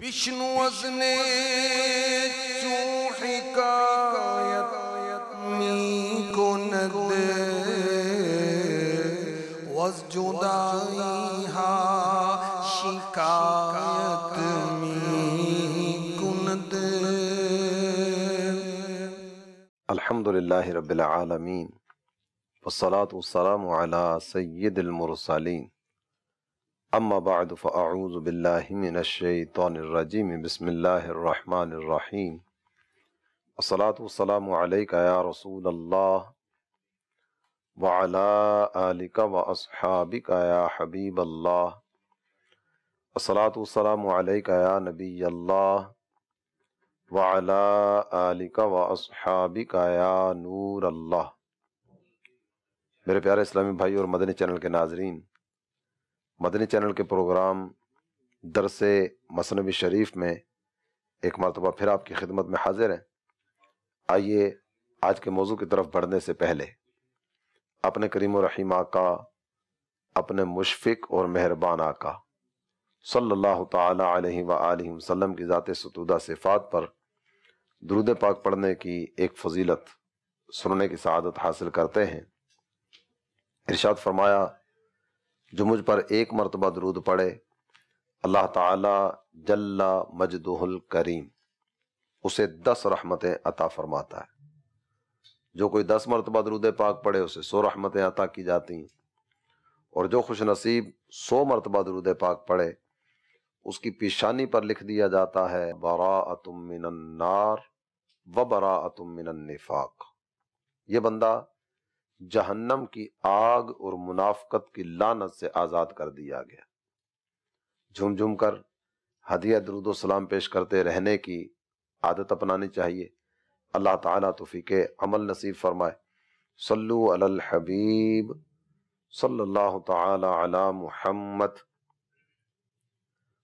بشنوزن حکایت می کند وز جدائی ہا شکایت می کند الحمد للہ رب العالمین، والصلاة والسلام على سید المرسلین۔ اما بعد فاعوذ باللہ من الشیطان الرجیم بسم اللہ الرحمن الرحیم الصلاة والسلام علیکہ یا رسول اللہ وعلى آلک واصحابک یا حبیب اللہ الصلاة والسلام علیکہ یا نبی اللہ وعلى آلک و اصحابک یا نور اللہ میرے پیارے اسلامی بھائی اور مدنی چینل کے ناظرین مدنی چینل کے پروگرام درس مصنوی شریف میں ایک مرتبہ پھر آپ کی خدمت میں حاضر ہیں۔ آئیے آج کے موضوع کی طرف بڑھنے سے پہلے اپنے کریم و رحیم آقا، اپنے مشفق اور مہربان آقا صلی اللہ تعالی علیہ وآلہ وسلم کی ذات ستودہ صفات پر درود پاک پڑھنے کی ایک فضیلت سننے کی سعادت حاصل کرتے ہیں۔ ارشاد فرمایا جو مجھ پر ایک مرتبہ درود پڑھے اللہ تعالی جل مجدہ الکریم اسے دس رحمتیں عطا فرماتا ہے۔ جو کوئی دس مرتبہ درود پاک پڑھے، اسے سو رحمتیں عطا کی جاتی ہیں۔ اور جو خوش نصیب سو مرتبہ درود پاک پڑھے، اس کی پیشانی پر لکھ دیا جاتا ہے براءت من النار و براءت من النفاق۔ یہ بندہ جہنم کی آگ اور منافقت کی لانت سے آزاد کر دیا گیا۔ جھم جھم کر ہدیہ درود و سلام پیش کرتے رہنے کی عادت اپنانی چاہیے۔ اللہ تعالیٰ توفیق عمل نصیب فرمائے۔ صلو علی الحبیب۔ صلی اللہ تعالی علی محمد۔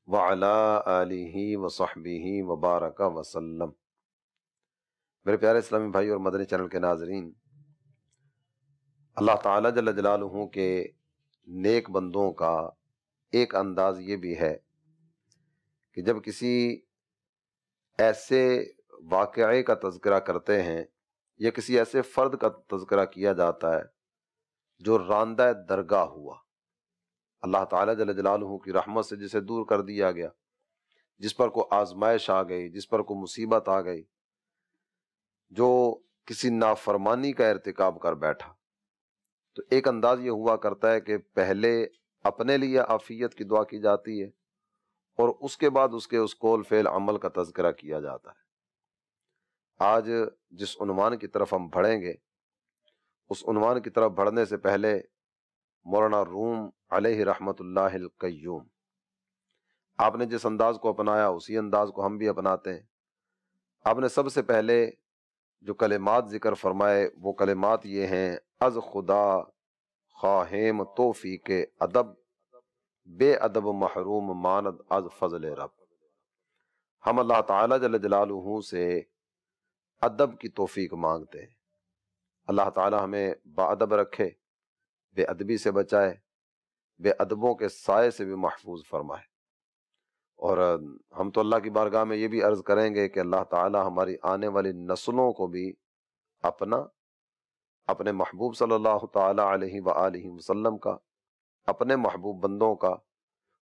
وعلى آلہ وصحبہ وبارک وسلم۔ میرے پیارے اسلامی بھائی اور مدنی چینل کے ناظرین اللہ تعالیٰ جل جلالہ کے نیک بندوں کا ایک انداز یہ بھی ہے کہ جب کسی ایسے واقعے کا تذکرہ کرتے ہیں یا کسی ایسے فرد کا تذکرہ کیا جاتا ہے جو راندہ درگاہ ہوا، اللہ تعالیٰ جل جلالہ کی رحمت سے جسے دور کر دیا گیا، جس پر کو آزمائش آ گئی، جس پر کو مصیبت آ گئی، جو کسی نافرمانی کا ارتکاب کر بیٹھا۔ تو ایک انداز یہ ہوا کرتا ہے کہ پہلے اپنے لیے عافیت کی دعا کی جاتی ہے اور اس کے بعد اس کے اس کول فعل عمل کا تذکرہ کیا جاتا ہے۔ آج جس عنوان کی طرف ہم بڑھیں گے، اس عنوان کی طرف بڑھنے سے پہلے مولانا روم علیہ رحمت اللہ القیوم۔ آپ نے جس انداز کو اپنایا، اسی انداز کو ہم بھی اپناتے ہیں۔ آپ نے سب سے پہلے جو کلمات ذکر فرمائے، وہ کلمات یہ ہیں، از خدا خواہم توفیق، ادب، بے ادب، محروم، ماند، از فضل رب۔ ہم اللہ تعالی جل جلالہ سے ادب کی توفیق مانگتے ہیں۔ اللہ تعالی ہمیں با ادب رکھے، بے ادبی سے بچائے، بے ادبوں کے سائے سے بھی محفوظ فرمائے۔ اور ہم تو اللہ کی بارگاہ میں یہ بھی عرض کریں گے کہ اللہ تعالی ہماری آنے والی نسلوں کو بھی اپنا، اپنے محبوب صلی اللہ تعالی علیہ وآلہ وسلم کا، اپنے محبوب بندوں کا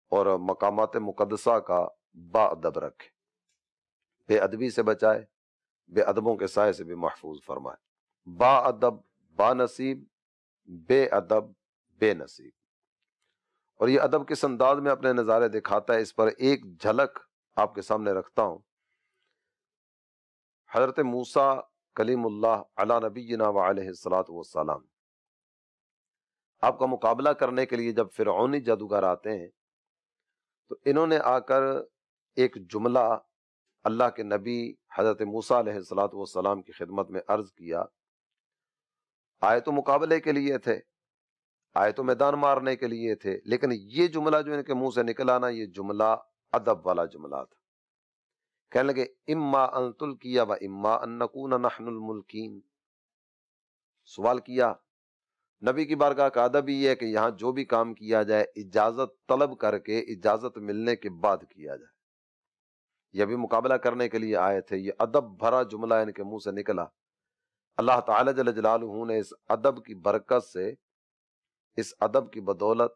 اور مقامات مقدسہ کا با ادب رکھے۔ بے ادبی سے بچائے، بے ادبوں کے سائے سے بھی محفوظ فرمائے۔ با ادب، با نصیب، بے ادب، بے نصیب۔ اور یہ ادب کس انداز میں اپنے نظارے دکھاتا ہے اس پر ایک جھلک آپ کے سامنے رکھتا ہوں۔ حضرت موسیٰ کلیم اللہ علی نبینا و علیہ السلام آپ کا مقابلہ کرنے کے لیے جب فرعونی جادوگر آتے ہیں، تو انہوں نے آ کر ایک جملہ اللہ کے نبی حضرت موسیٰ علیہ السلام کی خدمت میں عرض کیا۔ آئے تو مقابلے کے لیے تھے۔ آئے تو میدان مارنے کے لیے تھے، لیکن یہ جملہ جو ان کے منہ سے نکل نا، یہ جملہ ادب والا جملہ تھا۔ کہنے لگے، اما انتل کیا و اما ان نکون نحن الملکین سوال کیا، نبی کی بارگاہ کا ادب یہ ہے کہ یہاں جو بھی کام کیا جائے، اجازت طلب کر کے اجازت ملنے کے بعد کیا جائے۔ یہ بھی مقابلہ کرنے کے لیے آئے تھے، یہ ادب بھرا جملہ ان کے منہ سے نکلا۔ اللہ تعالی جل جلالہ نے اس ادب کی برکت سے اس ادب کی بدولت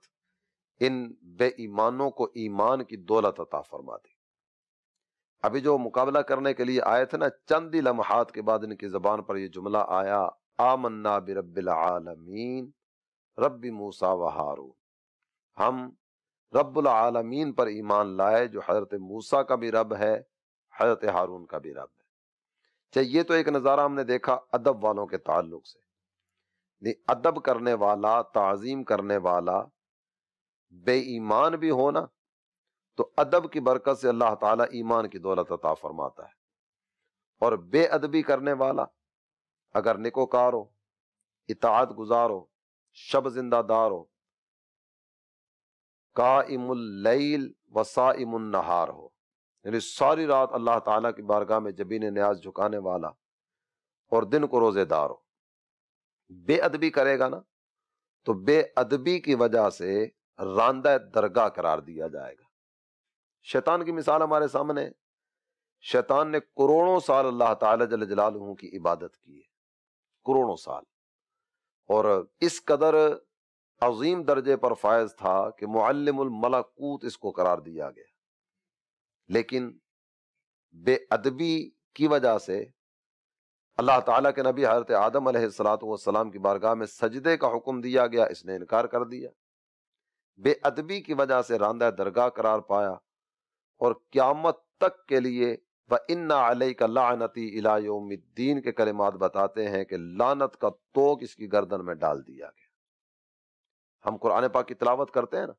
ان بے ایمانوں کو ایمان کی دولت عطا فرما دی ابھی جو مقابلہ کرنے کے لیے آئے تھے نا، چند ہی لمحات کے بعد ان کی زبان پر یہ جملہ آیا، آمنا برب العالمین، رب موسا و ہارون۔ ہم رب العالمین پر ایمان لائے، جو حضرت موسا کا بھی رب ہے، حضرت ہارون کا بھی رب ہے۔ چاہے یہ تو ایک نظارہ ہم نے دیکھا ادب والوں کے تعلق سے۔ ادب کرنے والا، تعظیم کرنے والا بے ایمان بھی ہونا تو ادب کی برکت سے اللہ تعالیٰ ایمان کی دولت عطا فرماتا ہے۔ اور بے ادبی کرنے والا، اگر نکوکار ہو، اطاعت گزار ہو، شب زندہ دار ہو، قائم اللیل وسائم النہار ہو یعنی ساری رات اللہ تعالیٰ کی بارگاہ میں جبین نیاز جھکانے والا اور دن کو روزے دار ہو۔ بے ادبی کرے گا نا، تو بے ادبی کی وجہ سے راندہ درگاہ قرار دیا جائے گا۔ شیطان کی مثال ہمارے سامنے، شیطان نے کروڑوں سال اللہ تعالی جل جلالہ کی عبادت کی ہے۔ کروڑوں سال۔ اور اس قدر عظیم درجے پر فائز تھا کہ معلم الملکوت اس کو قرار دیا گیا۔ لیکن بے ادبی کی وجہ سے اللہ تعالیٰ کے نبی حضرت آدم علیہ السلاۃ والسلام کی بارگاہ میں سجدے کا حکم دیا گیا، اس نے انکار کر دیا۔ بے ادبی کی وجہ سے راندہ درگاہ قرار پایا اور قیامت تک کے لیے وہ ان علیہ کا لعنتی یوم الدین کے کلمات بتاتے ہیں کہ لانت کا توک اس کی گردن میں ڈال دیا گیا۔ ہم قرآن پاک کی تلاوت کرتے ہیں نا،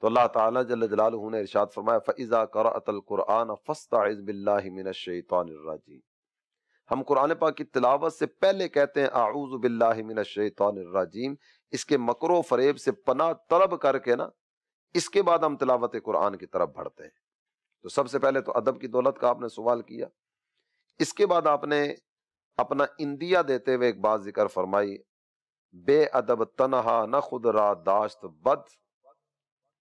تو اللہ تعالیٰ جل جلالہ نے ارشاد فرمایا، فَإِذَا قَرَأَتَ الْقُرْآنَ فَاسْتَعِذْ بِاللَّهِ مِنَ الشَّيْطَانِ الرَّجِيمِ۔ ہم قرآن پاک کی تلاوت سے پہلے کہتے ہیں، اعوذ باللہ من الشیطان الرجیم اس کے مکر و فریب سے پناہ طلب کر کے نا، اس کے بعد ہم تلاوت قرآن کی طرف بڑھتے ہیں۔ تو سب سے پہلے تو ادب کی دولت کا آپ نے سوال کیا۔ اس کے بعد آپ نے اپنا اندیا دیتے ہوئے ایک بات ذکر فرمائی، بے ادب تنہا نہ خود را داشت بد،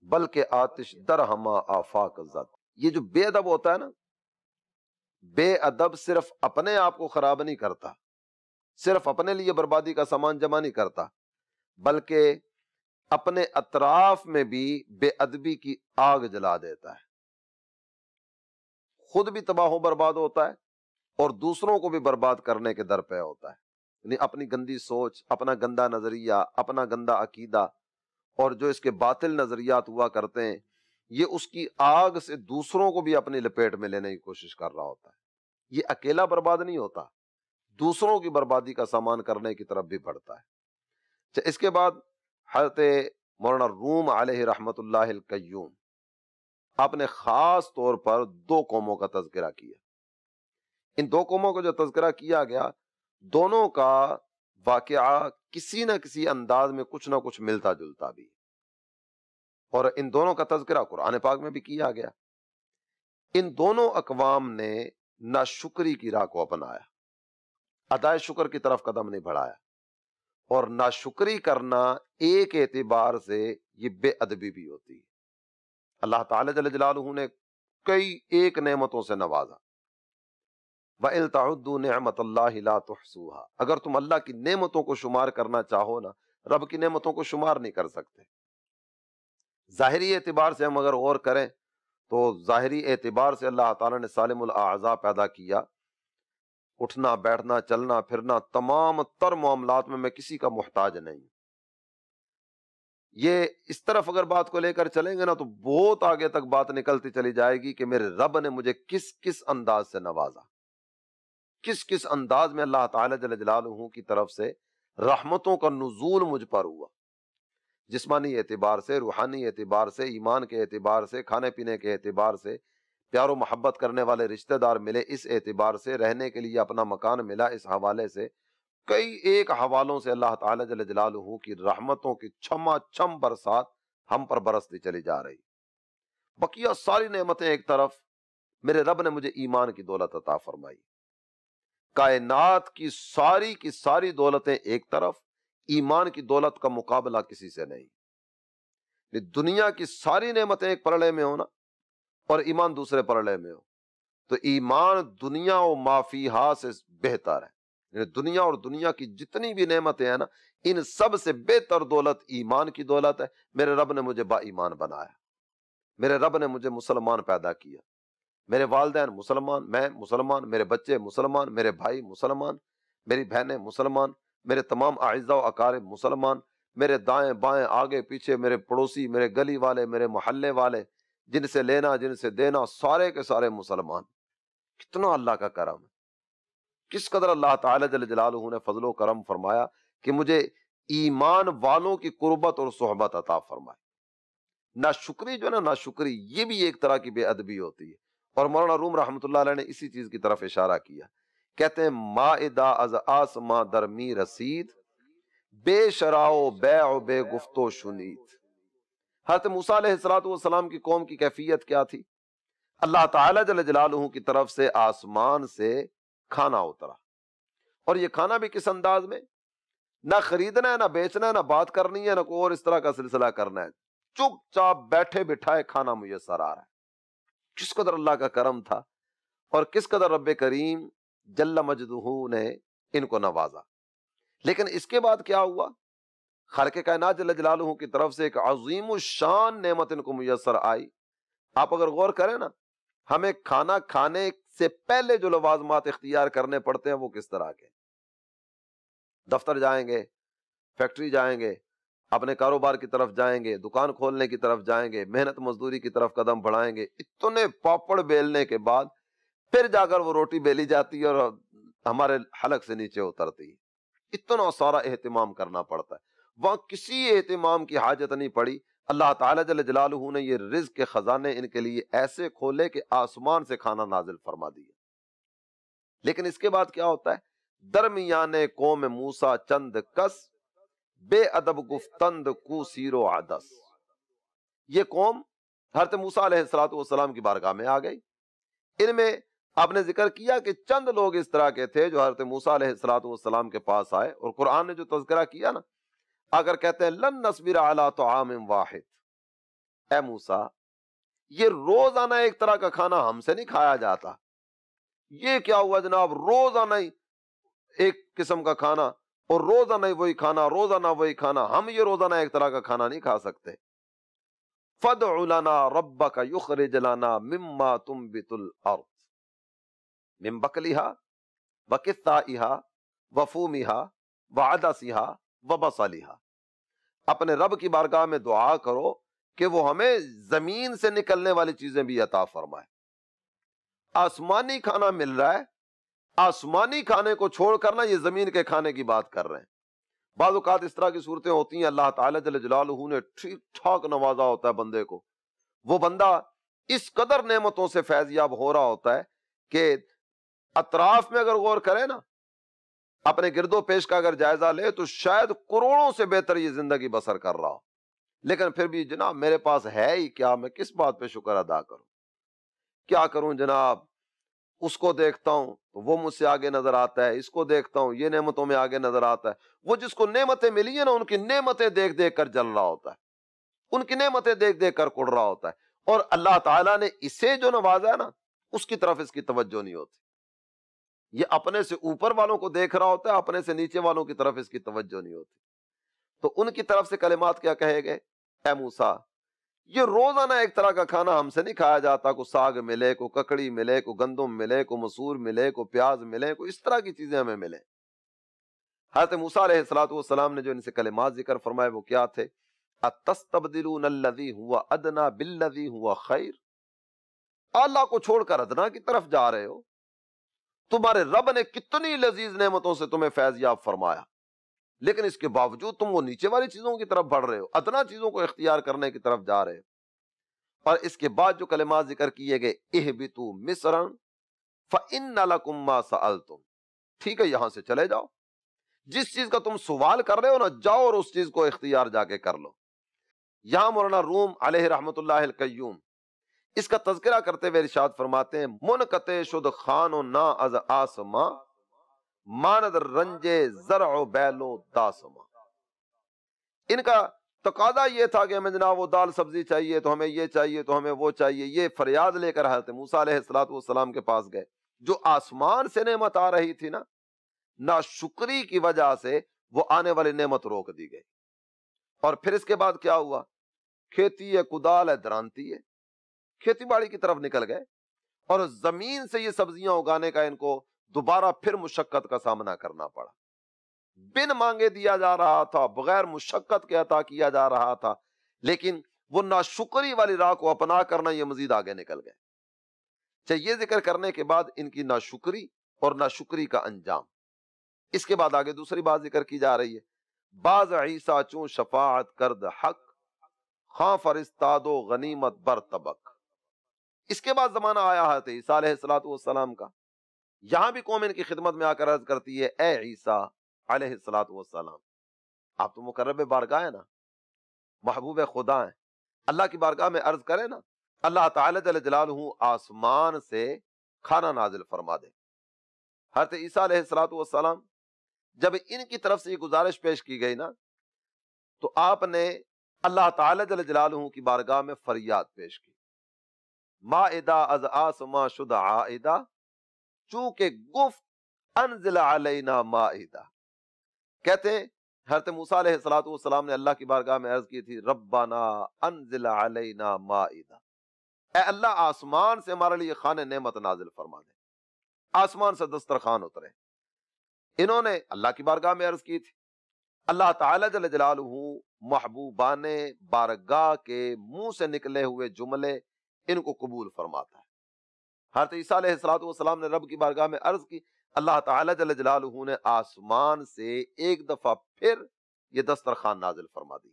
بلکہ آتش در ہما آفاق زد یہ جو بے ادب ہوتا ہے نا بے ادب صرف اپنے آپ کو خراب نہیں کرتا، صرف اپنے لیے بربادی کا سامان جمع نہیں کرتا، بلکہ اپنے اطراف میں بھی بے ادبی کی آگ جلا دیتا ہے۔ خود بھی تباہ و برباد ہوتا ہے اور دوسروں کو بھی برباد کرنے کے در پہ ہوتا ہے۔ یعنی اپنی گندی سوچ، اپنا گندا نظریہ، اپنا گندا عقیدہ اور جو اس کے باطل نظریات ہوا کرتے ہیں یہ اس کی آگ سے دوسروں کو بھی اپنی لپیٹ میں لینے کی کوشش کر رہا ہوتا ہے۔ یہ اکیلا برباد نہیں ہوتا، دوسروں کی بربادی کا سامان کرنے کی طرف بھی بڑھتا ہے۔ اچھا، اس کے بعد حضرت مولانا روم علیہ رحمت اللہ القیوم آپ نے خاص طور پر دو قوموں کا تذکرہ کیا۔ ان دو قوموں کا جو تذکرہ کیا گیا، دونوں کا واقعہ کسی نہ کسی انداز میں کچھ نہ کچھ ملتا جلتا بھی۔ اور ان دونوں کا تذکرہ قرآن پاک میں بھی کیا گیا۔ ان دونوں اقوام نے نہ شکری کی راہ کو اپنایا۔ ادائے شکر کی طرف قدم نہیں بڑھایا۔ اور نہ شکری کرنا ایک اعتبار سے یہ بے ادبی بھی ہوتی ہے۔ اللہ تعالی جل جلالہ نے کئی ایک نعمتوں سے نوازا۔ وَإِلْتَعُدُّ نِعْمَةَ اللَّهِ لَا تُحْسُوهَا اگر تم اللہ کی نعمتوں کو شمار کرنا چاہو نا، رب کی نعمتوں کو شمار نہیں کر سکتے۔ ظاہری اعتبار سے ہم اگر غور کریں تو ظاہری اعتبار سے اللہ تعالیٰ نے سالم الاعضاء پیدا کیا۔ اٹھنا، بیٹھنا، چلنا، پھرنا، تمام تر معاملات میں میں کسی کا محتاج نہیں۔ یہ اس طرف اگر بات کو لے کر چلیں گے نا تو بہت آگے تک بات نکلتی چلی جائے گی کہ میرے رب نے مجھے کس کس انداز سے نوازا۔ کس کس انداز میں اللہ تعالی جل جلالہ کی طرف سے رحمتوں کا نزول مجھ پر ہوا۔ جسمانی اعتبار سے، روحانی اعتبار سے، ایمان کے اعتبار سے، کھانے پینے کے اعتبار سے پیار و محبت کرنے والے رشتہ دار ملے۔ اس اعتبار سے رہنے کے لیے اپنا مکان ملا۔ اس حوالے سے کئی ایک حوالوں سے اللہ تعالی جل جلالہ کی رحمتوں کی چھما چھم برسات ہم پر برستی چلی جا رہی۔ بقیہ ساری نعمتیں ایک طرف میرے رب نے مجھے ایمان کی دولت عطا فرمائی۔ کائنات کی ساری کی ساری دولتیں ایک طرف ایمان کی دولت کا مقابلہ کسی سے نہیں۔ دنیا کی ساری نعمتیں ایک پرڑے میں ہونا اور ایمان دوسرے پرڑے میں ہو تو ایمان دنیا و معافیہ سے بہتر ہے۔ یعنی دنیا اور دنیا کی جتنی بھی نعمتیں ہیں نا، ان سب سے بہتر دولت ایمان کی دولت ہے۔ میرے رب نے مجھے با ایمان بنایا۔ میرے رب نے مجھے مسلمان پیدا کیا۔ میرے والدین مسلمان، میں مسلمان، میرے بچے مسلمان، میرے بھائی مسلمان، میری بہنیں مسلمان میرے تمام اعزاء و اقارب مسلمان، میرے دائیں بائیں، آگے پیچھے میرے پڑوسی، میرے گلی والے، میرے محلے والے، جن سے لینا، جن سے دینا، سارے کے سارے مسلمان۔ کتنا اللہ کا کرم ہے۔ کس قدر اللہ تعالی جل جلالہ نے فضل و کرم فرمایا کہ مجھے ایمان والوں کی قربت اور صحبت عطا فرمائے۔ نہ شکری جو ہے نا نہ شکری یہ بھی ایک طرح کی بے ادبی ہوتی ہے۔ اور مولانا روم رحمۃ اللہ علیہ نے اسی چیز کی طرف اشارہ کیا۔ کہتے ہیں ما از آسما درمی رسید، بے شراؤ بے او بے گفتو شنید۔ حضرت موسیٰ علیہ السلاۃ والسلام کی قوم کی کیفیت کیا تھی؟ اللہ تعالی جل جلالہ کی طرف سے آسمان سے کھانا اترا۔ اور یہ کھانا بھی کس انداز میں؟ نہ خریدنا ہے، نہ بیچنا ہے، نہ بات کرنی ہے، نہ کوئی اور اس طرح کا سلسلہ کرنا ہے۔ چپ چاپ بیٹھے بٹھائے کھانا میسر آ رہا ہے۔ کس قدر اللہ کا کرم تھا اور کس قدر رب کریم جل مجدہ نے ان کو نوازا۔ لیکن اس کے بعد کیا ہوا؟ خالق کائنات جل جلالہ کی طرف سے ایک عظیم الشان نعمت ان کو میسر آئی۔ آپ اگر غور کریں نا، ہمیں کھانا کھانے سے پہلے جو لوازمات اختیار کرنے پڑتے ہیں وہ کس طرح کے؟ دفتر جائیں گے، فیکٹری جائیں گے، اپنے کاروبار کی طرف جائیں گے، دکان کھولنے کی طرف جائیں گے، محنت مزدوری کی طرف قدم بڑھائیں گے، اتنے پاپڑ بیلنے کے بعد پھر جا کر وہ روٹی بیلی جاتی ہے اور ہمارے حلق سے نیچے اترتی ہے۔ اتنا سارا اہتمام کرنا پڑتا ہے۔ وہاں کسی اہتمام کی حاجت نہیں پڑی۔ اللہ تعالیٰ جل جلالہ نے یہ رزق کے خزانے ان کے لیے ایسے کھولے کہ آسمان سے کھانا نازل فرما دیا لیکن اس کے بعد کیا ہوتا ہے؟ درمیان قوم موسا چند کس، بے ادب گفتند کو سیرو عدس۔ یہ قوم حضرت موسا علیہ السلاۃ والسلام کی بارگاہ میں آ گئی۔ ان میں آپ نے ذکر کیا کہ چند لوگ اس طرح کے تھے جو حضرت موسا علیہ السلاۃ والسلام کے پاس آئے اور قرآن نے جو تذکرہ کیا نا، اگر کہتے ہیں لن نصبر علی طعام واحد۔ اے موسا یہ روزانہ ایک طرح کا کھانا ہم سے نہیں کھایا جاتا۔ یہ کیا ہوا جناب؟ روزانہ ایک قسم کا کھانا اور روزانہ وہی کھانا، روزانہ وہی کھانا، ہم یہ روزانہ ایک طرح کا کھانا نہیں کھا سکتے۔ فد علنا رب کا یخر جلانا مما تم بت الارض مم بکلیہا وکتا وفومیہا وعدسیہا وبصلیہا اپنے رب کی بارگاہ میں دعا کرو کہ وہ ہمیں زمین سے نکلنے والی چیزیں بھی عطا فرمائے۔ آسمانی کھانا مل رہا ہے، آسمانی کھانے کو چھوڑ کرنا یہ زمین کے کھانے کی بات کر رہے ہیں۔ بعض اوقات اس طرح کی صورتیں ہوتی ہیں، اللہ تعالیٰ جل جلالہ نے ٹھیک ٹھاک نوازا ہوتا ہے بندے کو۔ وہ بندہ اس قدر نعمتوں سے فیضیاب ہو رہا ہوتا ہے کہ اطراف میں اگر غور کرے نا، اپنے گرد و پیش کا اگر جائزہ لے تو شاید کروڑوں سے بہتر یہ زندگی بسر کر رہا ہو۔ لیکن پھر بھی جناب میرے پاس ہے ہی کیا میں کس بات پہ شکر ادا کروں؟ کیا کروں جناب؟ اس کو دیکھتا ہوں تو وہ مجھ سے آگے نظر آتا ہے، اس کو دیکھتا ہوں، یہ نعمتوں میں آگے نظر آتا ہے۔ وہ جس کو نعمتیں ملی ہیں نا، ان کی نعمتیں دیکھ دیکھ کر جل رہا ہوتا ہے۔ ان کی نعمتیں دیکھ دیکھ کر کڑ رہا ہوتا ہے۔ اور اللہ تعالیٰ نے اسے جو نوازا ہے نا، اس کی طرف اس کی توجہ نہیں ہوتی۔ یہ اپنے سے اوپر والوں کو دیکھ رہا ہوتا ہے، اپنے سے نیچے والوں کی طرف اس کی توجہ نہیں ہوتی۔ تو ان کی طرف سے کلمات کیا کہے گئے؟ اے موسا یہ روزانہ ایک طرح کا کھانا ہم سے نہیں کھایا جاتا، کو ساگ ملے، کو ککڑی ملے، کو گندم ملے، کو مسور ملے، کو پیاز ملے، کو اس طرح کی چیزیں ہمیں ملے حضرت موسا علیہ السلاۃ والسلام نے جو ان سے کلمات ذکر فرمائے، وہ کیا تھے؟ اتستبدلون الذی ہوا ادنا بالذی ہوا خیر اللہ کو چھوڑ کر ادنا کی طرف جا رہے ہو۔ تمہارے رب نے کتنی لذیذ نعمتوں سے تمہیں فیض یاب فرمایا۔ لیکن اس کے باوجود تم وہ نیچے والی چیزوں کی طرف بڑھ رہے ہو ادنا چیزوں کو اختیار کرنے کی طرف جا رہے ہو۔ اور اس کے بعد جو کلمات ذکر کیے گئے اہ بتو مصرن فن لکما سألتم۔ ٹھیک ہے، یہاں سے چلے جاؤ۔ جس چیز کا تم سوال کر رہے ہو نا، جاؤ اور اس چیز کو اختیار جا کے کر لو۔ یہاں مولانا روم علیہ رحمت اللہ القیوم اس کا تذکرہ کرتے ہوئے ارشاد فرماتے ہیں منقط شد خان و نا از آسما، ماند رنجے زرع و بیلو داسما۔ ان کا تقاضا یہ تھا کہ ہمیں جناب وہ دال سبزی چاہیے، تو ہمیں یہ چاہیے، تو ہمیں وہ چاہیے، یہ فریاد لے کر حضرت موسیٰ علیہ السلاۃ والسلام کے پاس گئے۔ جو آسمان سے نعمت آ رہی تھی نا نہ شکری کی وجہ سے وہ آنے والی نعمت روک دی گئی۔ اور پھر اس کے بعد کیا ہوا؟ کھیتی ہے، کدال ہے، درانتی ہے۔ کھیتی باڑی کی طرف نکل گئے اور زمین سے یہ سبزیاں اگانے کا ان کو دوبارہ پھر مشقت کا سامنا کرنا پڑا۔ بن مانگے دیا جا رہا تھا، بغیر مشقت کے عطا کیا جا رہا تھا، لیکن وہ ناشکری والی راہ کو اپنا کرنا یہ مزید آگے نکل گئے۔ چاہے یہ ذکر کرنے کے بعد ان کی ناشکری اور ناشکری کا انجام۔ اس کے بعد آگے دوسری بات ذکر کی جا رہی ہے۔ باز عیسیٰ چون شفاعت کرد حق خاں فرستاد و غنیمت بر طبق۔ اس کے بعد زمانہ آیا ہے عیسیٰ علیہ السلاۃ والسلام کا۔ یہاں بھی قوم ان کی خدمت میں آ کر عرض کرتی ہے، اے عیسیٰ علیہ السلاۃ والسلام، آپ تو مقرب بارگاہ ہیں نا، محبوب خدا ہیں۔ اللہ کی بارگاہ میں عرض کرے نا، اللہ تعالی جل جلالہ آسمان سے کھانا نازل فرما دے۔ حضرت عیسیٰ علیہ السلاۃ والسلام، جب ان کی طرف سے یہ گزارش پیش کی گئی نا، تو آپ نے اللہ تعالی جل جلالہ کی بارگاہ میں فریاد پیش کی۔ ما ادا از آسما شدہ آئدہ چونکہ گفت انزل علینا ما ادا کہتے حضرت موسیٰ علیہ السلاۃ والسلام نے اللہ کی بارگاہ میں عرض کی تھی، ربنا انزل علینا مائدہ۔ اے اللہ، آسمان سے ہمارے لیے خان نعمت نازل فرما دے۔ آسمان سے دسترخوان اترے۔ انہوں نے اللہ کی بارگاہ میں عرض کی تھی، اللہ تعالی جل جلالہ محبوبان بارگاہ کے منہ سے نکلے ہوئے جملے ان کو قبول فرماتا ہے۔ حضرت عیسیٰ علیہ السلاۃ والسلام نے رب کی بارگاہ میں عرض کی، اللہ تعالی جل جلالہ نے آسمان سے ایک دفعہ پھر یہ دسترخوان نازل فرما دی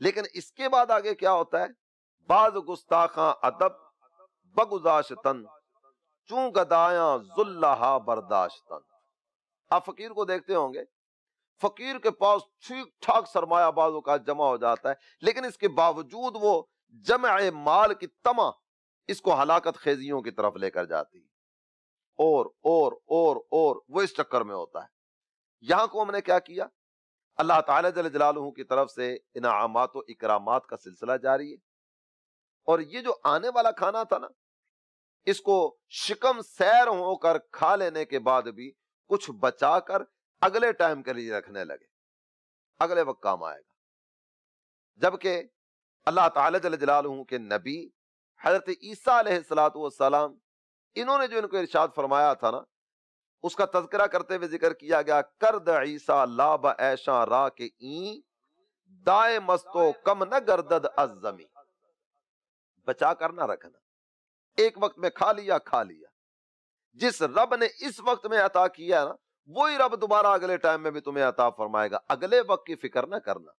لیکن اس کے بعد آگے کیا ہوتا ہے؟ بعض گستاخاں ادب بگزاشتن چون گدایاں ذلہ برداشتن۔ آپ فقیر کو دیکھتے ہوں گے، فقیر کے پاس ٹھیک ٹھاک سرمایہ بازوں کا جمع ہو جاتا ہے، لیکن اس کے باوجود وہ جمع مال کی تما اس کو ہلاکت خیزیوں کی طرف لے کر جاتی اور اور اور اور، وہ اس چکر میں ہوتا ہے۔ یہاں کو ہم نے کیا کیا؟ اللہ تعالی جل جلالہ کی طرف سے انعامات و اکرامات کا سلسلہ جاری ہے۔ اور یہ جو آنے والا کھانا تھا نا، اس کو شکم سیر ہو کر کھا لینے کے بعد بھی کچھ بچا کر اگلے ٹائم کے لیے رکھنے لگے۔ اگلے وقت کام آئے گا۔ جبکہ اللہ تعالی جل جلالہ کے نبی حضرت عیسیٰ علیہ السلاۃ والسلام، انہوں نے جو ان کو ارشاد فرمایا تھا نا، اس کا تذکرہ کرتے ہوئے ذکر کیا گیا کرد عیسیٰ لاب ایشا را کے این دائے مستو کم نہ گردد ازمی بچا کر نہ رکھنا۔ ایک وقت میں کھا لیا کھا لیا۔ جس رب نے اس وقت میں عطا کیا نا، وہی رب دوبارہ اگلے ٹائم میں بھی تمہیں عطا فرمائے گا۔ اگلے وقت کی فکر نہ کرنا۔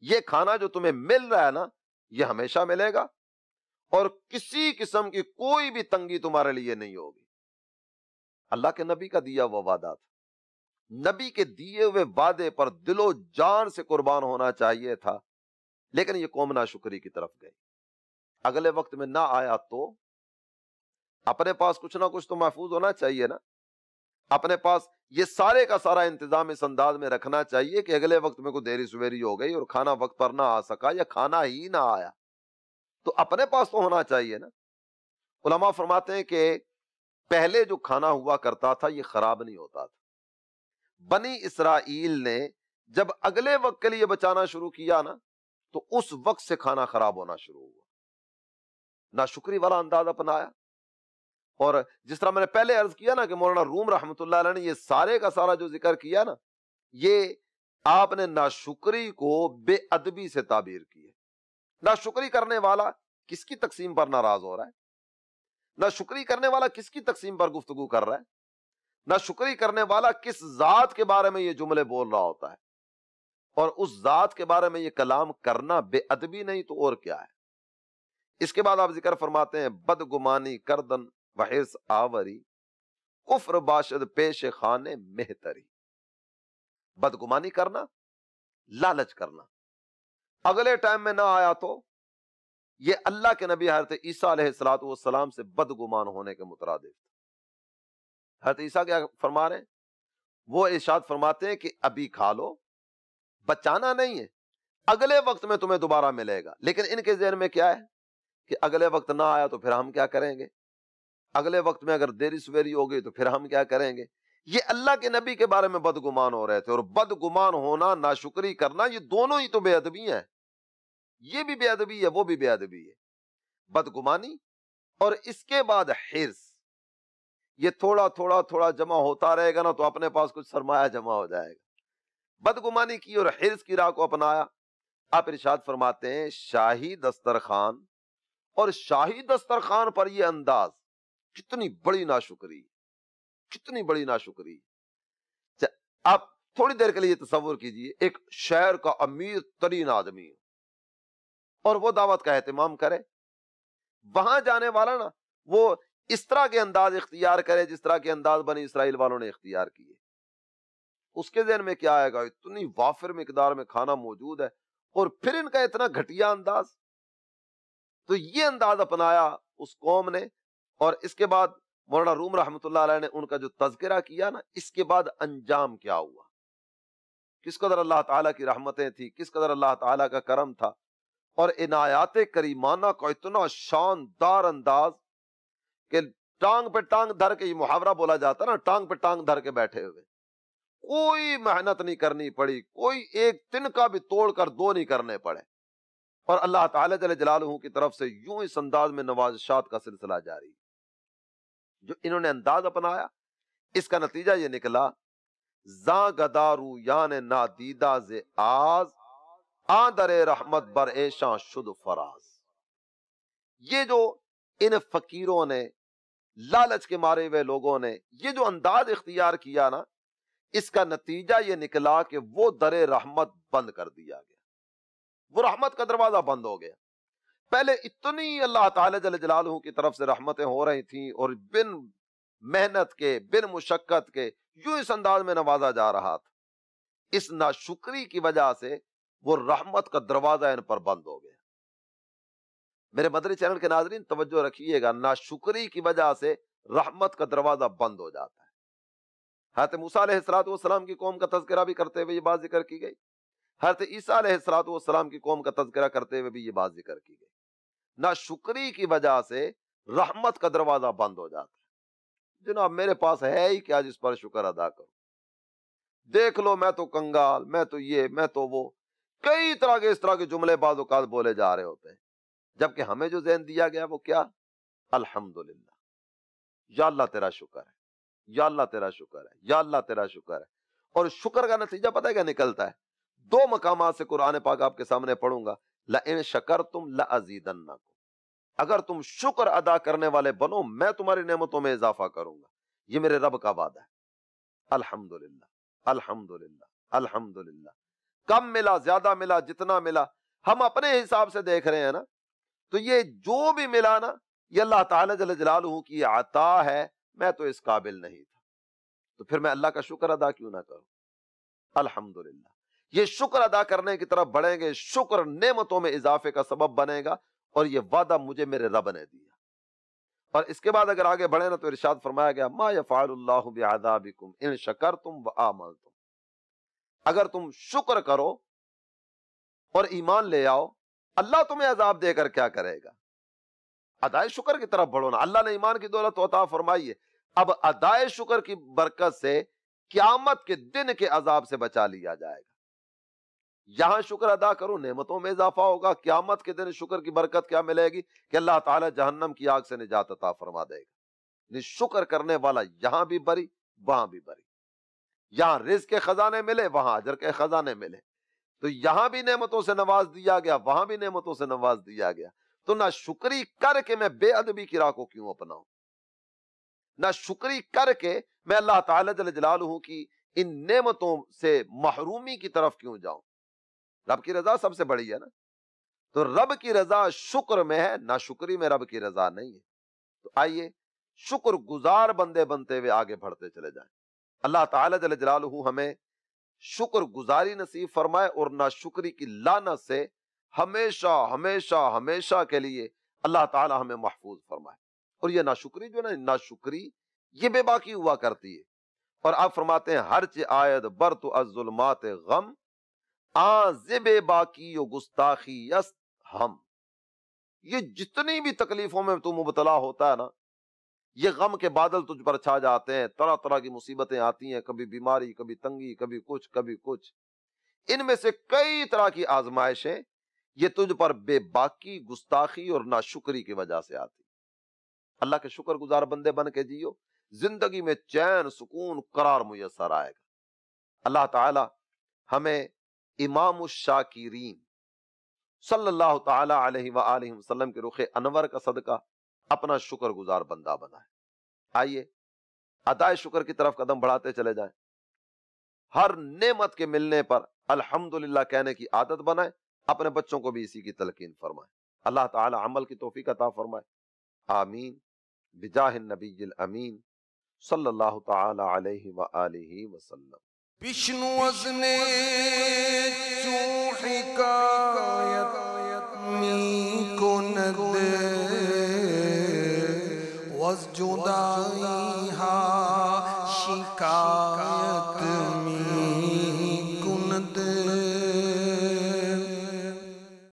یہ کھانا جو تمہیں مل رہا ہے نا، یہ ہمیشہ ملے گا اور کسی قسم کی کوئی بھی تنگی تمہارے لیے نہیں ہوگی۔ اللہ کے نبی کا دیا وہ وعدہ تھا۔ نبی کے دیے ہوئے وعدے پر دل و جان سے قربان ہونا چاہیے تھا، لیکن یہ قوم نا شکری کی طرف گئی۔ اگلے وقت میں نہ آیا تو اپنے پاس کچھ نہ کچھ تو محفوظ ہونا چاہیے نا۔ اپنے پاس یہ سارے کا سارا انتظام اس انداز میں رکھنا چاہیے کہ اگلے وقت میں کوئی دیری سویری ہو گئی اور کھانا وقت پر نہ آ سکا یا کھانا ہی نہ آیا۔ تو اپنے پاس تو ہونا چاہیے نا۔ علماء فرماتے ہیں کہ پہلے جو کھانا ہوا کرتا تھا یہ خراب نہیں ہوتا تھا۔ بنی اسرائیل نے جب اگلے وقت کے لیے بچانا شروع کیا نا، تو اس وقت سے کھانا خراب ہونا شروع ہوا۔ نہ شکری والا انداز اپنایا۔ اور جس طرح میں نے پہلے عرض کیا نا کہ مولانا روم رحمت اللہ علیہ نے یہ سارے کا سارا جو ذکر کیا نا، یہ آپ نے ناشکری کو بے ادبی سے تعبیر کی ہے۔ نہ شکری کرنے والا کس کی تقسیم پر ناراض ہو رہا ہے؟ نہ شکری کرنے والا کس کی تقسیم پر گفتگو کر رہا ہے؟ نہ شکری کرنے والا کس ذات کے بارے میں یہ جملے بول رہا ہوتا ہے؟ اور اس ذات کے بارے میں یہ کلام کرنا بے ادبی نہیں تو اور کیا ہے؟ اس کے بعد آپ ذکر فرماتے ہیں بد گمانی کردن وحرس آوری، کفر باشد پیش خانے مہتری۔ بدگمانی کرنا، لالچ کرنا۔ اگلے ٹائم میں نہ آیا تو یہ اللہ کے نبی حضرت عیسیٰ علیہ السلاۃ والسلام سے بدگمان ہونے کے مترادف تھا حضرت عیسیٰ کیا فرما رہے ہیں؟ وہ ارشاد فرماتے ہیں کہ ابھی کھا لو، بچانا نہیں ہے۔ اگلے وقت میں تمہیں دوبارہ ملے گا۔ لیکن ان کے ذہن میں کیا ہے؟ کہ اگلے وقت نہ آیا تو پھر ہم کیا کریں گے؟ اگلے وقت میں اگر دیری سویری ہو گئی تو پھر ہم کیا کریں گے؟ یہ اللہ کے نبی کے بارے میں بدگمان ہو رہے تھے اور بدگمان ہونا، ناشکری کرنا، یہ دونوں ہی تو بے ادبی ہیں۔ یہ بھی بے ادبی ہے، وہ بھی بے ادبی ہے۔ بدگمانی اور اس کے بعد حرص۔ یہ تھوڑا تھوڑا تھوڑا جمع ہوتا رہے گا نا تو اپنے پاس کچھ سرمایہ جمع ہو جائے گا۔ بدگمانی کی اور حرص کی راہ کو اپنایا۔ آپ ارشاد فرماتے ہیں، شاہی دسترخوان اور شاہی دسترخوان پر یہ انداز۔ کتنی بڑی ناشکری کتنی بڑی ناشکری۔ اچھا، آپ تھوڑی دیر کے لیے تصور کیجیے، ایک شہر کا امیر ترین آدمی اور وہ دعوت کا اہتمام کرے۔ وہاں جانے والا نا، وہ اس طرح کے انداز اختیار کرے جس طرح کے انداز بنی اسرائیل والوں نے اختیار کیے۔ اس کے ذہن میں کیا آئے گا؟ اتنی وافر مقدار میں کھانا موجود ہے اور پھر ان کا اتنا گھٹیا انداز۔ تو یہ انداز اپنایا اس قوم نے اور اس کے بعد مولانا روم رحمۃ اللہ علیہ نے ان کا جو تذکرہ کیا نا، اس کے بعد انجام کیا ہوا۔ کس قدر اللہ تعالیٰ کی رحمتیں تھی کس قدر اللہ تعالیٰ کا کرم تھا۔ اور عنایات کریمانہ کا اتنا شاندار انداز کہ ٹانگ پہ ٹانگ دھر کے یہ محاورہ بولا جاتا نا، ٹانگ پہ ٹانگ دھر کے بیٹھے ہوئے۔ کوئی محنت نہیں کرنی پڑی، کوئی ایک تن کا بھی توڑ کر دو نہیں کرنے پڑے۔ اور اللہ تعالی جل جلالہ کی طرف سے یوں اس انداز میں نوازشات کا سلسلہ جاری۔ جو انہوں نے انداز اپنایا، اس کا نتیجہ یہ نکلا، زاں گدارو یان نادیدہ ز آز آدر رحمت بر ایشاں شد فراز۔ یہ جو ان فقیروں نے لالچ کے مارے ہوئے لوگوں نے، یہ جو انداز اختیار کیا نا، اس کا نتیجہ یہ نکلا کہ وہ در رحمت بند کر دیا گیا۔ وہ رحمت کا دروازہ بند ہو گیا۔ پہلے اتنی اللہ تعالی جل جلالہ کی طرف سے رحمتیں ہو رہی تھیں اور بن محنت کے، بن مشقت کے یوں اس انداز میں نوازا جا رہا تھا۔ اس ناشکری کی وجہ سے وہ رحمت کا دروازہ ان پر بند ہو گیا۔ میرے مدری چینل کے ناظرین، توجہ رکھیے گا، ناشکری کی وجہ سے رحمت کا دروازہ بند ہو جاتا ہے۔ حضرت موسیٰ علیہ السلاۃ والسلام کی قوم کا تذکرہ بھی کرتے ہوئے یہ بات ذکر کی گئی۔ حضرت عیسیٰ علیہ السلاۃ والسلام کی قوم کا تذکرہ کرتے ہوئے بھی یہ بات ذکر کی گئی۔ ناشکری کی وجہ سے رحمت کا دروازہ بند ہو جاتا ہے۔ جناب، میرے پاس ہے ہی کیا جس پر شکر ادا کروں؟ دیکھ لو، میں تو کنگال، میں تو یہ، میں تو وہ۔ کئی طرح کے، اس طرح کے جملے بعض اوقات بولے جا رہے ہوتے ہیں۔ جبکہ ہمیں جو ذہن دیا گیا وہ کیا؟ الحمد یا اللہ تیرا شکر ہے، یا اللہ تیرا شکر ہے، یا اللہ تیرا شکر ہے۔ اور شکر کا نتیجہ پتہ ہے کیا نکلتا ہے؟ دو مقامات سے قرآن پاک آپ کے سامنے پڑھوں گا۔ لَإِن شَكَرْتُمْ لَأَزِيدَنَّكُمْ اگر تم شکر ادا کرنے والے بنو، میں تمہاری نعمتوں میں اضافہ کروں گا۔ یہ میرے رب کا وعدہ ہے۔ الحمدللہ الحمدللہ الحمدللہ۔ کم ملا، زیادہ ملا، جتنا ملا۔ ہم اپنے حساب سے دیکھ رہے ہیں نا۔ تو یہ جو بھی ملا نا، یہ اللہ تعالی جل جلالہ کی عطا ہے۔ میں تو اس قابل نہیں تھا۔ تو پھر میں اللہ کا شکر ادا کیوں نہ کروں؟ الحمدللہ۔ یہ شکر ادا کرنے کی طرف بڑھیں گے، شکر نعمتوں میں اضافے کا سبب بنے گا۔ اور یہ وعدہ مجھے میرے رب نے دیا۔ اور اس کے بعد اگر آگے بڑھے نا تو ارشاد فرمایا گیا، ما یفعل اللہ بعذابکم ان شکرتم وآمنتم اگر تم شکر کرو اور ایمان لے آؤ، اللہ تمہیں عذاب دے کر کیا کرے گا؟ ادائے شکر کی طرف بڑھو نا۔ اللہ نے ایمان کی دولت عطا فرمائی ہے۔ اب ادائے شکر کی برکت سے قیامت کے دن کے عذاب سے بچا لیا جائے گا۔ یہاں شکر ادا کرو، نعمتوں میں اضافہ ہوگا۔ قیامت کے دن شکر کی برکت کیا ملے گی؟ کہ اللہ تعالیٰ جہنم کی آگ سے نجات عطا فرما دے گا۔ یعنی شکر کرنے والا یہاں بھی بری، وہاں بھی بری۔ یہاں رزق کے خزانے ملے، وہاں اجر کے خزانے ملے۔ تو یہاں بھی نعمتوں سے نواز دیا گیا، وہاں بھی نعمتوں سے نواز دیا گیا۔ تو نہ شکری کر کے میں بے ادبی کی راہ کو کیوں اپناؤں؟ نہ شکری کر کے میں اللہ تعالی جل جلالہ کی ان نعمتوں سے محرومی کی طرف کیوں جاؤں؟ رب کی رضا سب سے بڑی ہے نا۔ تو رب کی رضا شکر میں ہے نہ شکری میں رب کی رضا نہیں ہے۔ تو آئیے شکر گزار بندے بنتے ہوئے آگے بڑھتے چلے جائیں۔ اللہ تعالی جل جلالہ ہمیں شکر گزاری نصیب فرمائے اور نہ شکری کی لانت سے ہمیشہ ہمیشہ ہمیشہ کے لیے اللہ تعالی ہمیں محفوظ فرمائے۔ اور یہ ناشکری جو نا ناشکری یہ بے باقی ہوا کرتی ہے۔ اور آپ فرماتے ہیں، ہر چی آیت بر تو ظلمات غم آزب باقی و گستاخی یس ہم۔ یہ جتنی بھی تکلیفوں میں تو مبتلا ہوتا ہے نا، یہ غم کے بادل تجھ پر چھا جاتے ہیں، طرح طرح کی مصیبتیں آتی ہیں، کبھی بیماری، کبھی تنگی، کبھی کچھ کبھی کچھ۔ ان میں سے کئی طرح کی آزمائشیں یہ تجھ پر بے باکی، گستاخی اور ناشکری کی وجہ سے آتی۔ اللہ کے شکر گزار بندے بن کے جیو، زندگی میں چین، سکون، قرار میسر آئے گا۔ اللہ تعالی ہمیں امام الشاکرین۔ صلی اللہ تعالی علیہ وآلہ وسلم کے رخ انور کا صدقہ اپنا شکر گزار بندہ بنائے۔ آئیے، ادائے شکر کی طرف قدم بڑھاتے چلے جائیں۔ ہر نعمت کے ملنے پر الحمدللہ کہنے کی عادت بنائے، اپنے بچوں کو بھی اسی کی تلقین فرمائے۔ اللہ تعالی عمل کی توفیق عطا فرمائے۔ آمین۔ بجاہ النبی الامین صلی اللہ تعالی علیہ وآلہ وسلم۔ വിഷ്ണുവസിനെ ചൂഷിക്കായത് വസ്ജുദായി ഹാ ശിക്കായ